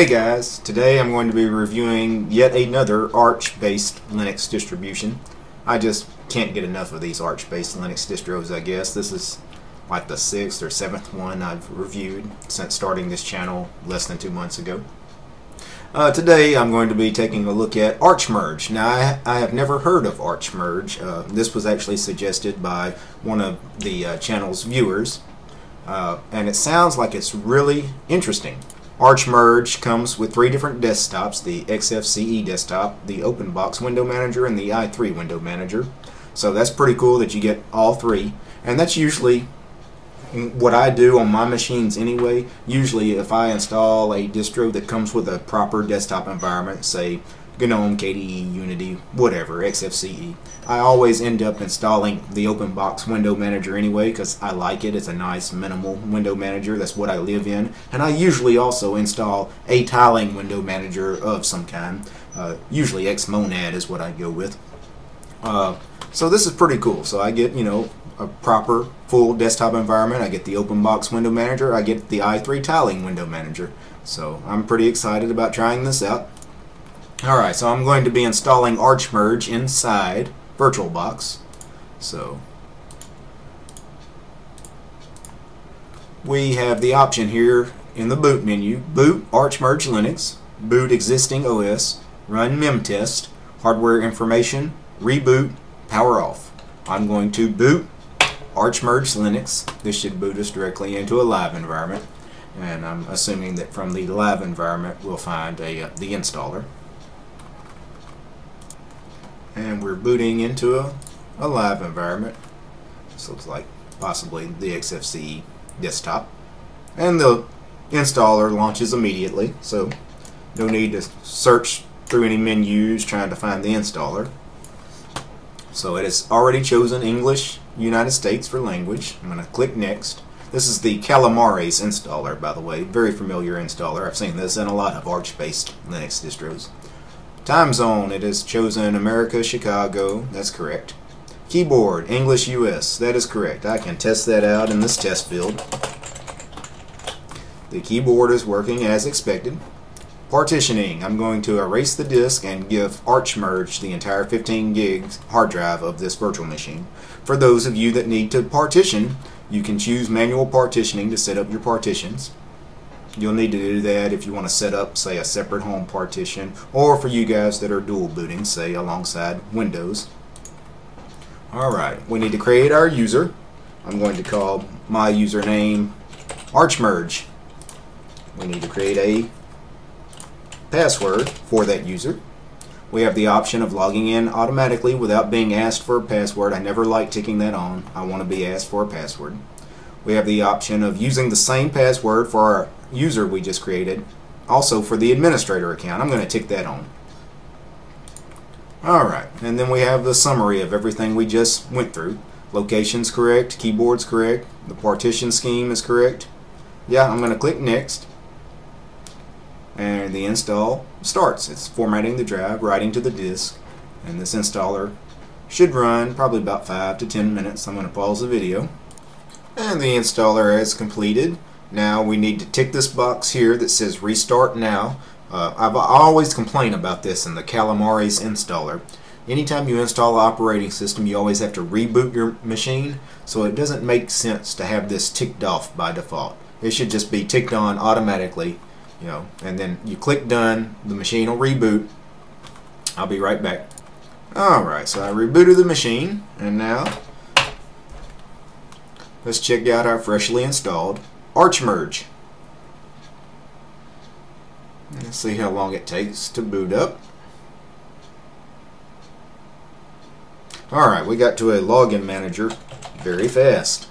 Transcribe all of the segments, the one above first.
Hey guys, today I'm going to be reviewing yet another Arch-based Linux distribution. I just can't get enough of these Arch-based Linux distros, I guess. This is like the sixth or seventh one I've reviewed since starting this channel less than two months ago. Uh, today I'm going to be taking a look at ArchMerge. Now I, I have never heard of ArchMerge. Uh, this was actually suggested by one of the uh, channel's viewers. Uh, and it sounds like it's really interesting. ArchMerge comes with three different desktops, the XFCE desktop, the OpenBox window manager, and the i3 window manager. So that's pretty cool that you get all three. And that's usually what I do on my machines anyway. Usually if I install a distro that comes with a proper desktop environment, say GNOME, KDE, Unity, whatever, XFCE. I always end up installing the OpenBox window manager anyway because I like it. It's a nice minimal window manager. That's what I live in. And I usually also install a tiling window manager of some kind. Uh, usually Xmonad is what I go with. Uh, so this is pretty cool. So I get, you know, a proper full desktop environment. I get the OpenBox window manager. I get the i3 tiling window manager. So I'm pretty excited about trying this out. Alright, so I'm going to be installing ArchMerge inside VirtualBox. So we have the option here in the boot menu, boot ArchMerge Linux, boot existing OS, run memtest, hardware information, reboot, power off. I'm going to boot ArchMerge Linux. This should boot us directly into a live environment. And I'm assuming that from the live environment we'll find a, uh, the installer and we're booting into a, a live environment. This looks like possibly the XFCE desktop. And the installer launches immediately, so no need to search through any menus trying to find the installer. So it has already chosen English United States for language. I'm going to click Next. This is the Calamares installer, by the way. Very familiar installer. I've seen this in a lot of Arch-based Linux distros. Time zone, it has chosen America, Chicago. That's correct. Keyboard, English US. That is correct. I can test that out in this test field. The keyboard is working as expected. Partitioning, I'm going to erase the disk and give ArchMerge the entire 15 gigs hard drive of this virtual machine. For those of you that need to partition, you can choose manual partitioning to set up your partitions. You'll need to do that if you want to set up, say, a separate home partition, or for you guys that are dual booting, say, alongside Windows. Alright, we need to create our user. I'm going to call my username ArchMerge. We need to create a password for that user. We have the option of logging in automatically without being asked for a password. I never like ticking that on. I want to be asked for a password. We have the option of using the same password for our user we just created, also for the administrator account. I'm going to tick that on. Alright, and then we have the summary of everything we just went through. Location's correct, keyboard's correct, the partition scheme is correct. Yeah, I'm going to click next. And the install starts. It's formatting the drive, writing to the disk, and this installer should run probably about 5 to 10 minutes. I'm going to pause the video. And the installer has completed. Now we need to tick this box here that says restart now. Uh, I've always complained about this in the Calamares installer. Anytime you install an operating system you always have to reboot your machine so it doesn't make sense to have this ticked off by default. It should just be ticked on automatically you know and then you click done the machine will reboot I'll be right back alright so I rebooted the machine and now let's check out our freshly installed ArchMerge. Let's see how long it takes to boot up. Alright, we got to a login manager very fast.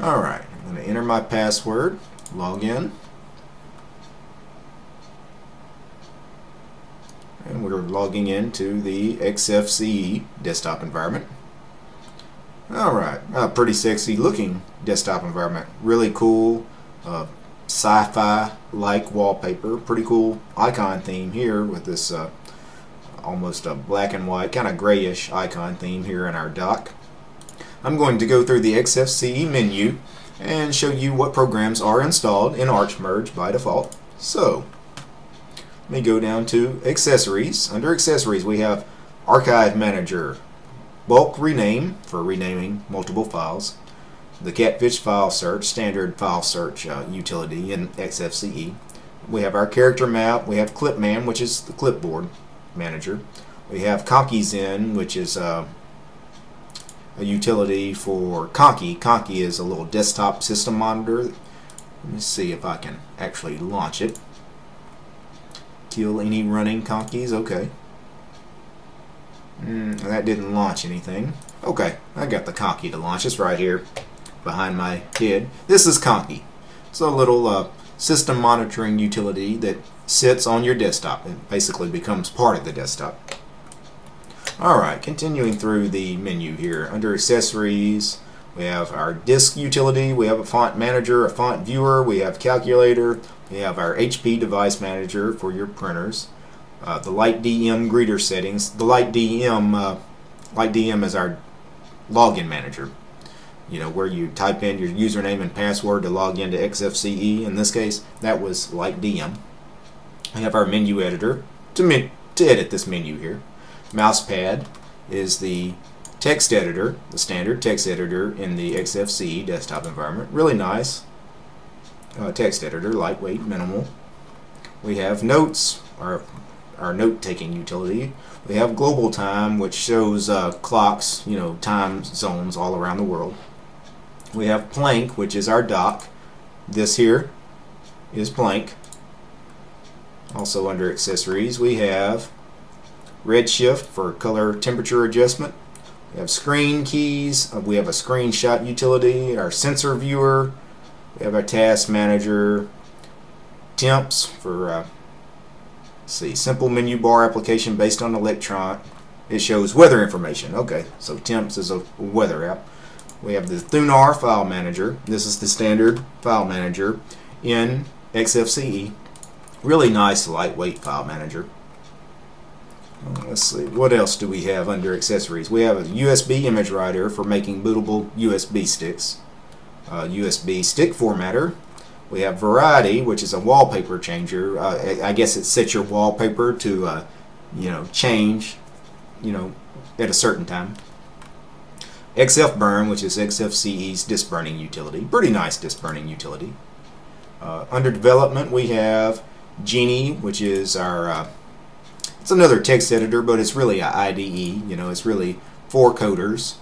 Alright, I'm going to enter my password, log in. And we're logging into the XFCE desktop environment. Alright, a pretty sexy looking desktop environment. Really cool uh, sci-fi like wallpaper. Pretty cool icon theme here with this uh, almost a black and white, kind of grayish icon theme here in our dock. I'm going to go through the XFCE menu and show you what programs are installed in ArchMerge by default. So, Let me go down to accessories. Under accessories, we have Archive Manager, bulk rename for renaming multiple files, the Catfish file search, standard file search uh, utility in XFCE. We have our character map. We have Clipman, which is the clipboard manager. We have ConkyZen, which is uh, a utility for Conky. Conky is a little desktop system monitor. Let me see if I can actually launch it. Kill any running Conkies. Okay. Mm, that didn't launch anything. Okay, I got the Conky to launch. It's right here behind my head. This is Conky. It's a little uh, system monitoring utility that sits on your desktop. It basically becomes part of the desktop. Alright, continuing through the menu here. Under accessories, we have our disk utility, we have a font manager, a font viewer, we have calculator, we have our HP device manager for your printers, uh, the Light DM greeter settings. The Light DM, uh, Light DM is our login manager. You know, where you type in your username and password to log into XFCE. In this case, that was Light DM. We have our menu editor to, to edit this menu here. Mousepad is the text editor, the standard text editor in the XFCE desktop environment. Really nice uh, text editor, lightweight, minimal. We have notes, our, our note-taking utility. We have global time, which shows uh, clocks, you know, time zones all around the world. We have Plank, which is our dock. This here is Plank. Also under accessories, we have Redshift for color temperature adjustment. We have screen keys. Uh, we have a screenshot utility, our sensor viewer. We have our task manager, temps for uh, see simple menu bar application based on electron. It shows weather information. Okay, so temps is a weather app. We have the Thunar file manager. This is the standard file manager in XFCE. Really nice lightweight file manager. Uh, let's see, what else do we have under accessories? We have a USB image writer for making bootable USB sticks. Uh, a USB stick formatter. We have Variety, which is a wallpaper changer. Uh, I guess it sets your wallpaper to, uh, you know, change, you know, at a certain time. XF Burn, which is XFCE's disk burning utility. Pretty nice disk burning utility. Uh, under development, we have Geany, which is our uh, it's another text editor, but it's really a IDE. You know, it's really for coders.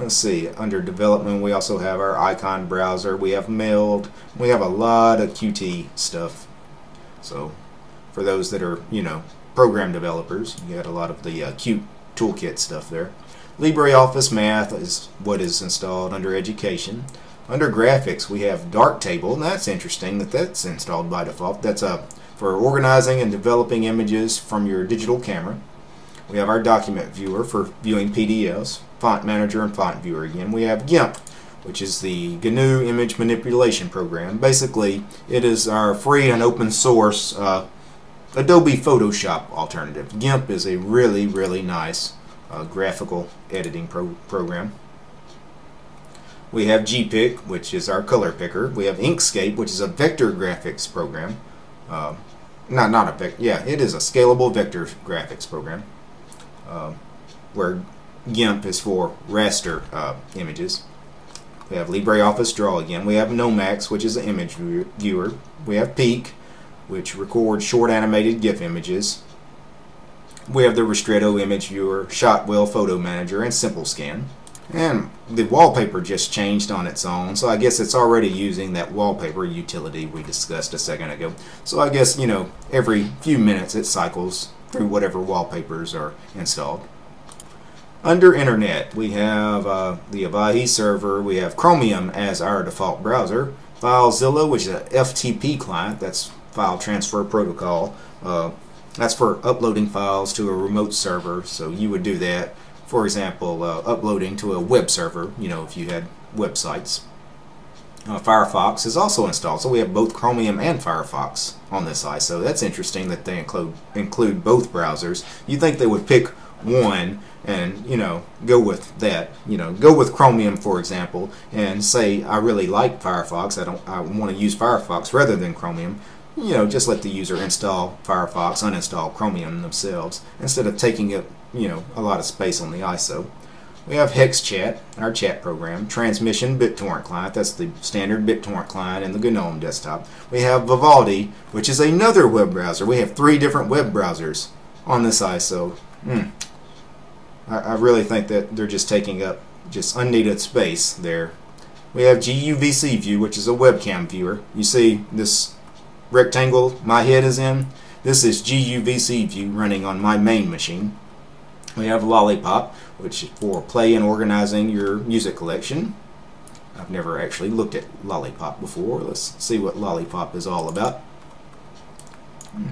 Let's see, under development we also have our icon browser, we have Meld, we have a lot of Qt stuff. So for those that are, you know, program developers, you got a lot of the uh, Qt toolkit stuff there. LibreOffice Math is what is installed under education. Under graphics, we have Darktable, and that's interesting that that's installed by default. That's uh, for organizing and developing images from your digital camera. We have our document viewer for viewing PDFs, font manager and font viewer again. We have GIMP, which is the GNU image manipulation program. Basically, it is our free and open source uh, Adobe Photoshop alternative. GIMP is a really, really nice uh, graphical editing pro program. We have GPick, which is our color picker. We have Inkscape, which is a vector graphics program. Uh, not not a vector. Yeah, it is a scalable vector graphics program. Uh, where GIMP is for raster uh, images. We have LibreOffice Draw again. We have Nomacs, which is an image viewer. We have Peek, which records short animated GIF images. We have the Ristretto image viewer, Shotwell photo manager, and Simple Scan. And the wallpaper just changed on its own, so I guess it's already using that wallpaper utility we discussed a second ago. So I guess, you know, every few minutes it cycles through whatever wallpapers are installed. Under Internet, we have uh, the Avahi server, we have Chromium as our default browser, FileZilla, which is a FTP client, that's File Transfer Protocol. Uh, that's for uploading files to a remote server, so you would do that for example, uh, uploading to a web server, you know, if you had websites. Uh, Firefox is also installed, so we have both Chromium and Firefox on this side. So that's interesting that they include include both browsers. You think they would pick one and you know go with that. You know go with chromium for example and say i really like firefox. I don't i want to use firefox rather than chromium. You know just let the user install firefox uninstall chromium themselves instead of taking up you know a lot of space on the iso we have hexchat our chat program transmission bittorrent client. That's the standard bittorrent client in the gnome desktop. We have vivaldi which is another web browser. We have three different web browsers on this iso mm, I, I really think that they're just taking up just unneeded space there. We have GUVC view, which is a webcam viewer. You see this rectangle my head is in? This is GUVC view running on my main machine. We have Lollipop, which is for play and organizing your music collection. I've never actually looked at Lollipop before. Let's see what Lollipop is all about. Hmm.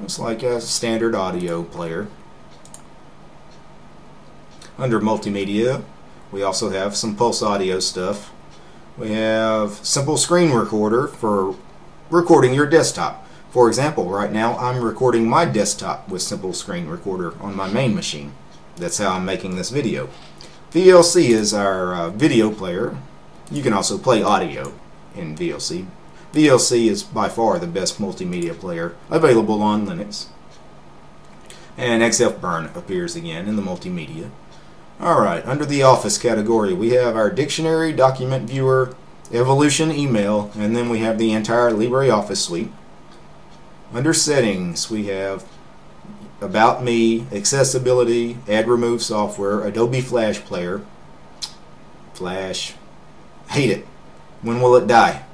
Looks like a standard audio player. Under multimedia, we also have some pulse audio stuff. We have simple screen recorder for recording your desktop. For example, right now I'm recording my desktop with simple screen recorder on my main machine. That's how I'm making this video. VLC is our uh, video player. You can also play audio in VLC. VLC is by far the best multimedia player available on Linux. And XFBurn appears again in the multimedia. Alright, under the Office category, we have our Dictionary, Document Viewer, Evolution Email, and then we have the entire LibreOffice suite. Under Settings, we have About Me, Accessibility, Add Remove Software, Adobe Flash Player, Flash, hate it. When will it die?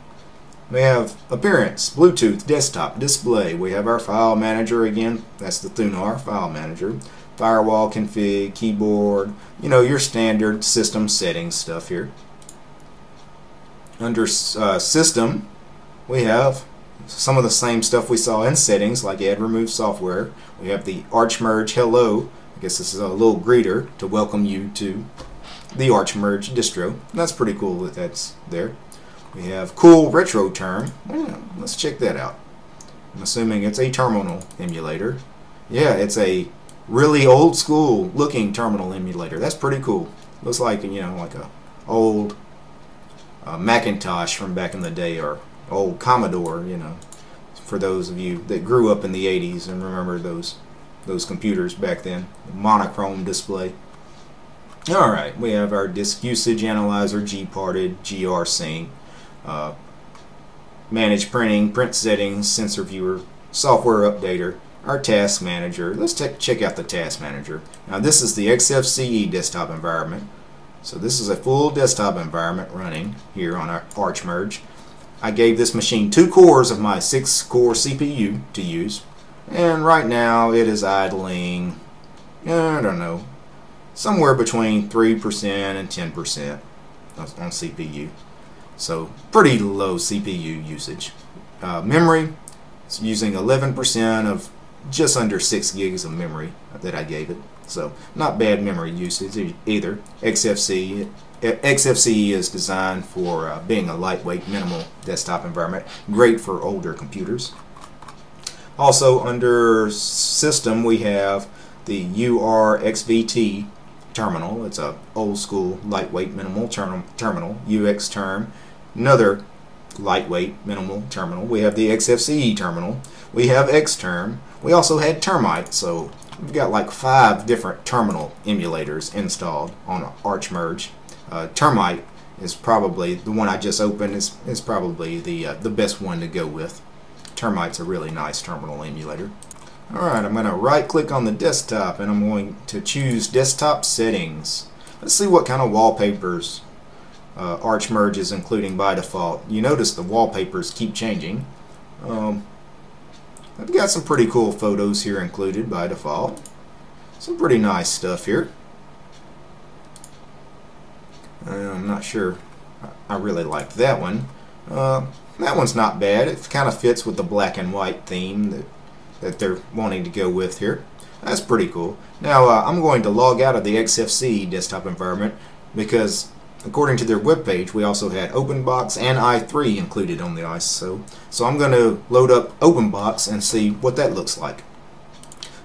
We have Appearance, Bluetooth, Desktop, Display. We have our File Manager again. That's the Thunar File Manager firewall config, keyboard, you know, your standard system settings stuff here. Under uh, system, we have some of the same stuff we saw in settings, like add remove software. We have the Arch Merge hello. I guess this is a little greeter to welcome you to the Arch Merge distro. That's pretty cool that that's there. We have cool retro term. Yeah, let's check that out. I'm assuming it's a terminal emulator. Yeah, it's a really old school looking terminal emulator. That's pretty cool. Looks like you know like a old uh, Macintosh from back in the day or old Commodore. You know, for those of you that grew up in the 80s and remember those those computers back then, monochrome display. All right, we have our disk usage analyzer, gparted, grsync, uh, manage printing, print settings, sensor viewer, software updater, our task manager. Let's check out the task manager. Now this is the XFCE desktop environment. So this is a full desktop environment running here on our Arch Merge. I gave this machine two cores of my six core CPU to use and right now it is idling I don't know somewhere between 3% and 10% on CPU so pretty low CPU usage uh, memory it's using 11% of just under 6 gigs of memory that I gave it. So not bad memory usage either. XFC XFCE is designed for uh, being a lightweight, minimal desktop environment. Great for older computers. Also under system we have the URXVT terminal. It's a old school, lightweight, minimal term terminal. UX term. Another lightweight, minimal terminal. We have the XFCE terminal. We have Xterm. We also had Termite, so we've got like five different terminal emulators installed on Arch Merge. Uh, Termite is probably the one I just opened is, is probably the uh, the best one to go with. Termite's a really nice terminal emulator. Alright, I'm going to right click on the desktop and I'm going to choose desktop settings. Let's see what kind of wallpapers uh, Arch Merge is including by default. You notice the wallpapers keep changing. Um, I've got some pretty cool photos here included by default. Some pretty nice stuff here. Uh, I'm not sure I really like that one. Uh, that one's not bad. It kind of fits with the black and white theme that, that they're wanting to go with here. That's pretty cool. Now uh, I'm going to log out of the XFC desktop environment because According to their webpage, we also had OpenBox and i3 included on the ISO. So I'm going to load up OpenBox and see what that looks like.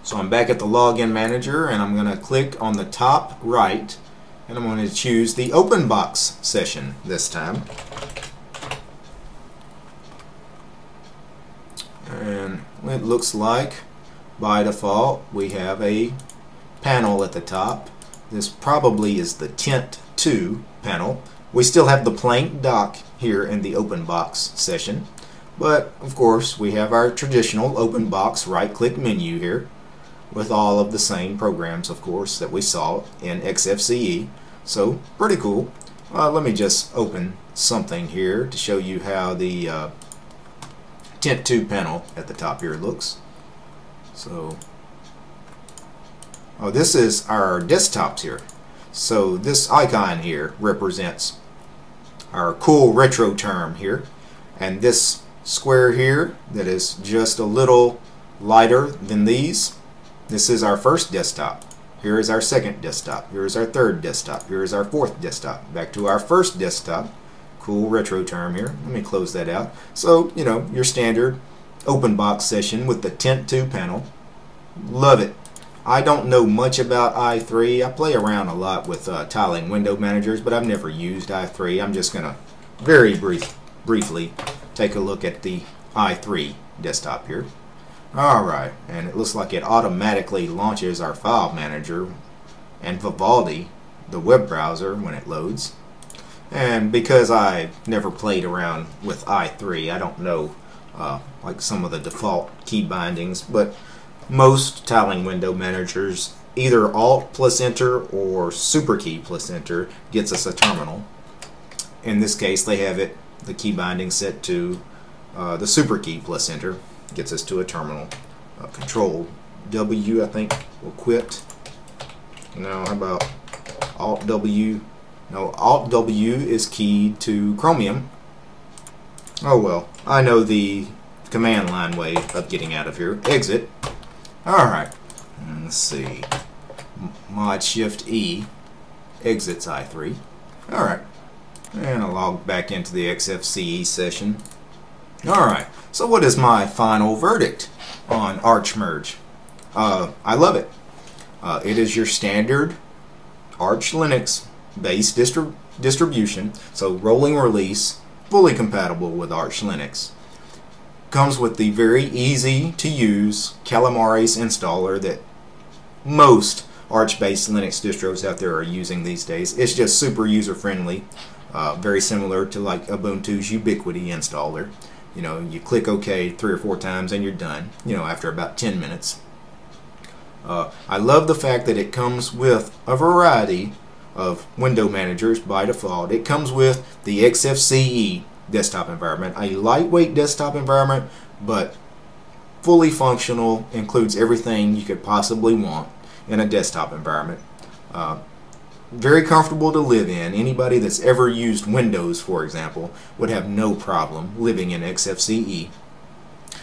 So I'm back at the Login Manager and I'm going to click on the top right and I'm going to choose the OpenBox session this time. And it looks like by default we have a panel at the top. This probably is the Tent 2 panel. We still have the plank dock here in the Open Box session. But of course we have our traditional Open Box right click menu here with all of the same programs of course that we saw in XFCE so pretty cool uh, let me just open something here to show you how the uh, Tint2 panel at the top here looks so oh this is our desktops here so this icon here represents our cool retro term here and this square here that is just a little lighter than these this is our first desktop. Here is our second desktop. Here is our third desktop. Here is our fourth desktop. Back to our first desktop. Cool retro term here. Let me close that out. So, you know, your standard open box session with the Tint2 panel. Love it. I don't know much about i3. I play around a lot with uh, tiling window managers, but I've never used i3. I'm just going to very brief, briefly take a look at the i3 desktop here. Alright, and it looks like it automatically launches our file manager and Vivaldi, the web browser, when it loads. And because I never played around with i3, I don't know uh, like some of the default key bindings, but most tiling window managers, either Alt plus Enter or Super Key plus Enter gets us a terminal. In this case, they have it, the key binding set to uh, the Super Key plus Enter gets us to a terminal. Uh, control W, I think, will quit. Now, how about Alt W? No, Alt W is keyed to Chromium. Oh well, I know the command line way of getting out of here. Exit. Alright, let's see. Mod Shift E exits i3. Alright, and I'll log back into the XFCE session. Alright, so what is my final verdict on Arch Merge? Uh, I love it. Uh, it is your standard Arch Linux based distri distribution, so rolling release, fully compatible with Arch Linux. Comes with the very easy to use Calamares installer that most Arch based Linux distros out there are using these days. It's just super user friendly, uh, very similar to like Ubuntu's Ubiquity installer. You know, you click OK three or four times and you're done, you know, after about 10 minutes. Uh, I love the fact that it comes with a variety of window managers by default. It comes with the XFCE desktop environment, a lightweight desktop environment, but fully functional, includes everything you could possibly want in a desktop environment. Uh, very comfortable to live in. Anybody that's ever used Windows, for example, would have no problem living in XFCE.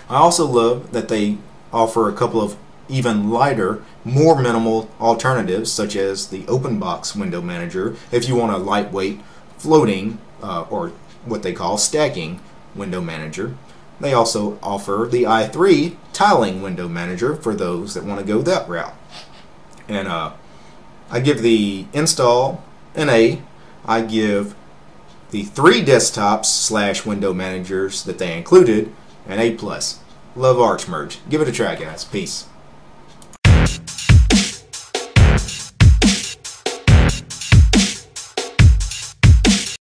I also love that they offer a couple of even lighter, more minimal alternatives, such as the OpenBox window manager, if you want a lightweight, floating, uh, or what they call stacking window manager. They also offer the i3 tiling window manager for those that want to go that route. And uh, I give the install an A. I give the three desktops slash window managers that they included an A+. plus. Love Arch Merge. Give it a try, guys. Peace.